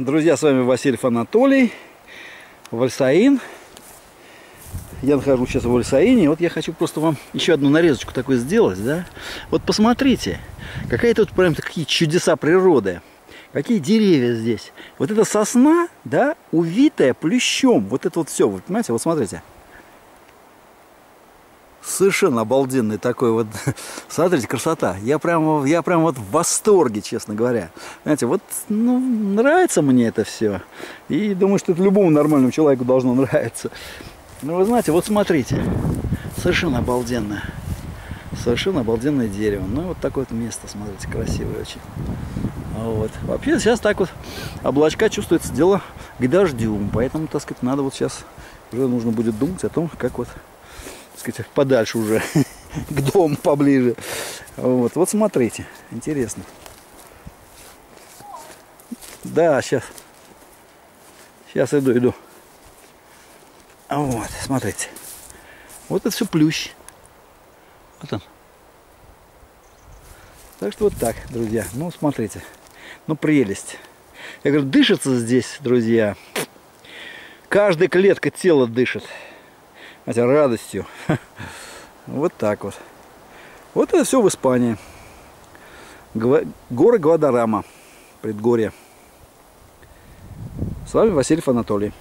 Друзья, с вами Васильев Анатолий, Вальсаин. Я нахожусь сейчас в Вальсаине. Вот я хочу просто вам еще одну нарезочку такой сделать, да. Вот посмотрите, какая тут прям такие чудеса природы. Какие деревья здесь. Вот эта сосна, да, увитая плющом. Вот это вот все, вы понимаете, вот смотрите совершенно обалденный такой вот, смотрите, красота. Я прям, я прям вот в восторге, честно говоря. Знаете, вот, ну, нравится мне это все. И думаю, что это любому нормальному человеку должно нравиться. Ну, вы знаете, вот смотрите, совершенно обалденное. Совершенно обалденное дерево. Ну, вот такое вот место, смотрите, красивое очень. Вот. Вообще сейчас так вот облачка чувствуется дело к дождю. Поэтому, так сказать, надо вот сейчас уже нужно будет думать о том, как вот сказать, подальше уже, к дому поближе. Вот, вот смотрите, интересно. Да, сейчас. Сейчас иду, иду. Вот, смотрите. Вот это все плющ. Вот он. Так что вот так, друзья. Ну, смотрите. Ну, прелесть. Я говорю, дышится здесь, друзья. Каждая клетка тела дышит хотя радостью. Вот так вот. Вот это все в Испании. Горы Гвадарама, предгорье. С вами Василий Анатолий.